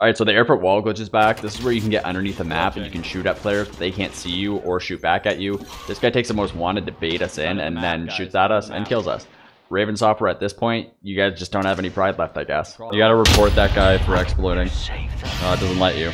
Alright, so the airport wall glitch is back. This is where you can get underneath the map and you can shoot at players, but they can't see you or shoot back at you. This guy takes the most wanted to bait us in and then shoots at us and kills us. Raven Software at this point, you guys just don't have any pride left, I guess. You gotta report that guy for exploiting. Uh, it doesn't let you.